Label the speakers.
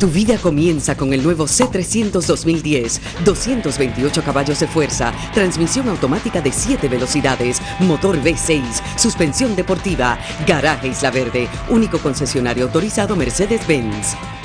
Speaker 1: Tu vida comienza con el nuevo C300 2010. 228 caballos de fuerza, transmisión automática de 7 velocidades, motor V6, suspensión deportiva, garaje Isla Verde, único concesionario autorizado Mercedes-Benz.